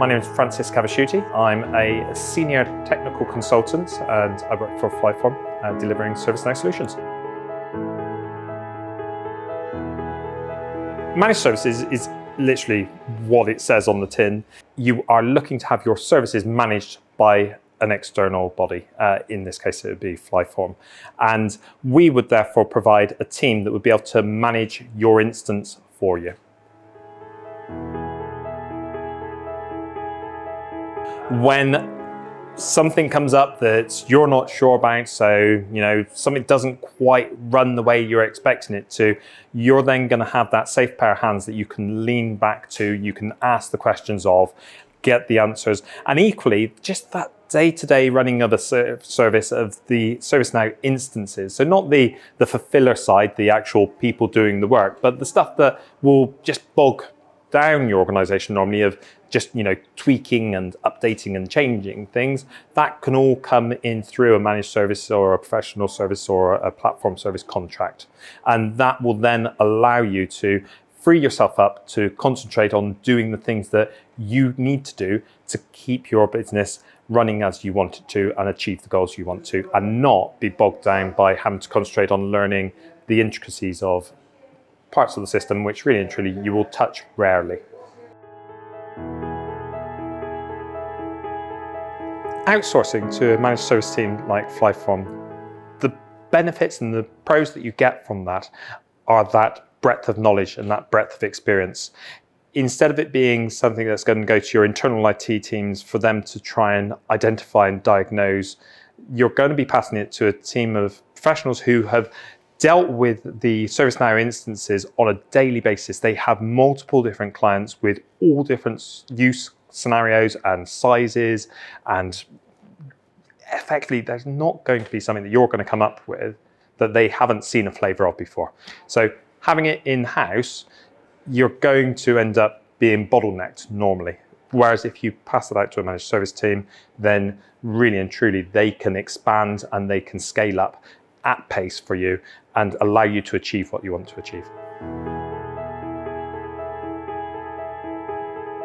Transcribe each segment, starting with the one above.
My name is Francis Cavaciuti. I'm a senior technical consultant and I work for Flyform, uh, delivering ServiceNow solutions. Managed services is literally what it says on the tin. You are looking to have your services managed by an external body. Uh, in this case, it would be Flyform. And we would therefore provide a team that would be able to manage your instance for you. When something comes up that you're not sure about, so you know something doesn't quite run the way you're expecting it to, you're then going to have that safe pair of hands that you can lean back to, you can ask the questions of, get the answers, and equally just that day-to-day running of a service of the ServiceNow instances. So not the the fulfiller side, the actual people doing the work, but the stuff that will just bog down your organization normally of just you know tweaking and updating and changing things that can all come in through a managed service or a professional service or a platform service contract. And that will then allow you to free yourself up to concentrate on doing the things that you need to do to keep your business running as you want it to and achieve the goals you want to and not be bogged down by having to concentrate on learning the intricacies of parts of the system which really and truly you will touch rarely. Outsourcing to a managed service team like Flyform, the benefits and the pros that you get from that are that breadth of knowledge and that breadth of experience. Instead of it being something that's going to go to your internal IT teams for them to try and identify and diagnose, you're going to be passing it to a team of professionals who have dealt with the ServiceNow instances on a daily basis. They have multiple different clients with all different use scenarios and sizes and effectively there's not going to be something that you're going to come up with that they haven't seen a flavor of before. So having it in-house, you're going to end up being bottlenecked normally. Whereas if you pass it out to a managed service team, then really and truly they can expand and they can scale up at pace for you and allow you to achieve what you want to achieve.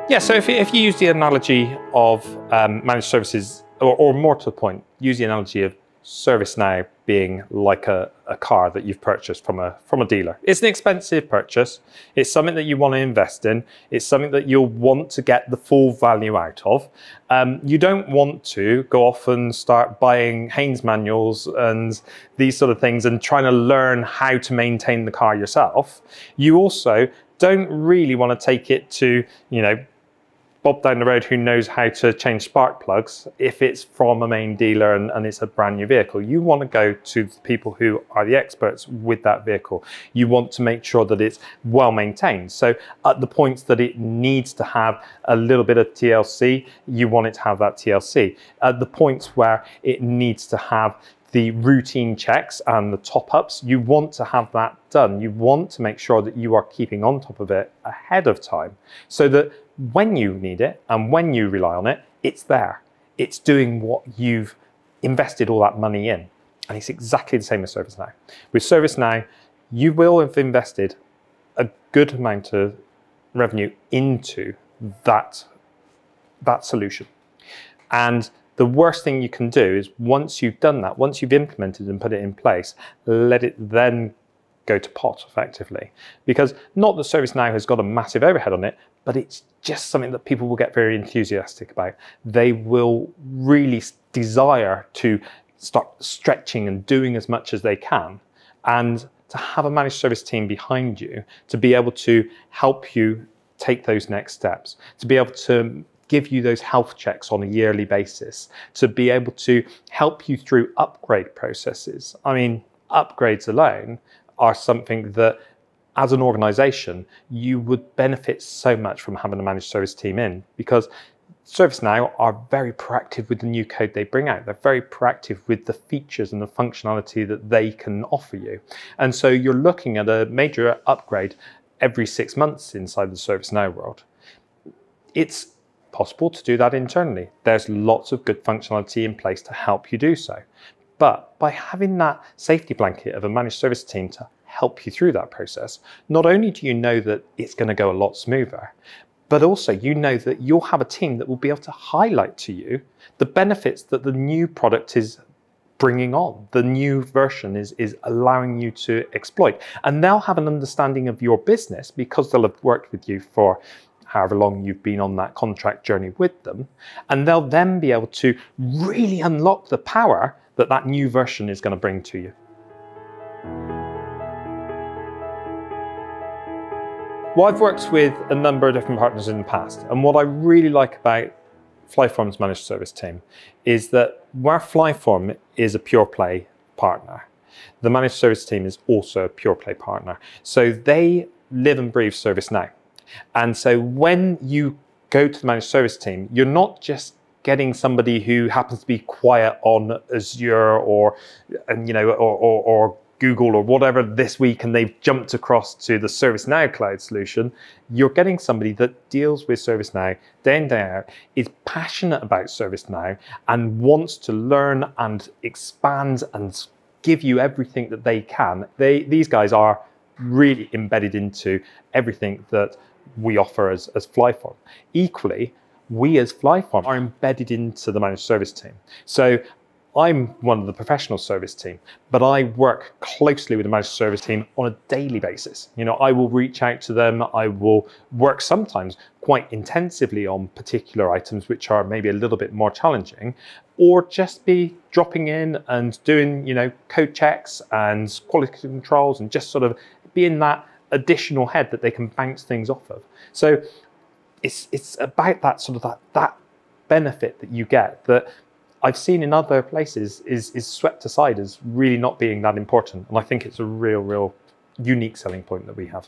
Yeah, so if, if you use the analogy of um, managed services, or, or, more to the point, use the analogy of ServiceNow being like a, a car that you've purchased from a, from a dealer. It's an expensive purchase. It's something that you want to invest in. It's something that you'll want to get the full value out of. Um, you don't want to go off and start buying Haynes manuals and these sort of things and trying to learn how to maintain the car yourself. You also don't really want to take it to, you know, Bob down the road who knows how to change spark plugs if it's from a main dealer and, and, it's a brand new vehicle. You want to go to the people who are the experts with that vehicle. You want to make sure that it's well maintained. So at the points that it needs to have a little bit of TLC, you want it to have that TLC. At the points where it needs to have the routine checks and the top ups, you want to have that done. You want to make sure that you are keeping on top of it ahead of time so that when you need it and when you rely on it, it's there. It's doing what you've invested all that money in. And it's exactly the same as ServiceNow. With ServiceNow, you will have invested a good amount of revenue into that, that solution. And the worst thing you can do is once you've done that, once you've implemented and put it in place, let it then go to pot effectively. Because not that ServiceNow has got a massive overhead on it, but it's just something that people will get very enthusiastic about. They will really desire to start stretching and doing as much as they can. And to have a managed service team behind you to be able to help you take those next steps, to be able to give you those health checks on a yearly basis, to be able to help you through upgrade processes. I mean, upgrades alone are something that as an organization, you would benefit so much from having a managed service team in because ServiceNow are very proactive with the new code they bring out. They're very proactive with the features and the functionality that they can offer you. And so you're looking at a major upgrade every six months inside the ServiceNow world. It's possible to do that internally. There's lots of good functionality in place to help you do so. But by having that safety blanket of a managed service team to help you through that process, not only do you know that it's going to go a lot smoother, but also you know that you'll have a team that will be able to highlight to you the benefits that the new product is bringing on the new version is is allowing you to exploit and they'll have an understanding of your business because they'll have worked with you for however long you've been on that contract journey with them and they'll then be able to really unlock the power that that new version is going to bring to you Well, I've worked with a number of different partners in the past, and what I really like about Flyform's managed service team is that where Flyform is a pure play partner, the managed service team is also a pure play partner. So they live and breathe ServiceNow. And so when you go to the managed service team, you're not just getting somebody who happens to be quiet on Azure or, and you know, or, or, or Google or whatever this week and they've jumped across to the ServiceNow cloud solution, you're getting somebody that deals with ServiceNow day in, day out, is passionate about ServiceNow and wants to learn and expand and give you everything that they can. They, these guys are really embedded into everything that we offer as, as Flyform. Equally, we as Flyform are embedded into the managed service team. So I'm one of the professional service team, but I work closely with the managed service team on a daily basis. You know, I will reach out to them. I will work sometimes quite intensively on particular items which are maybe a little bit more challenging, or just be dropping in and doing, you know, code checks and quality controls and just sort of being that additional head that they can bounce things off of. So it's it's about that sort of that that benefit that you get that I've seen in other places is, is swept aside as really not being that important. And I think it's a real, real unique selling point that we have.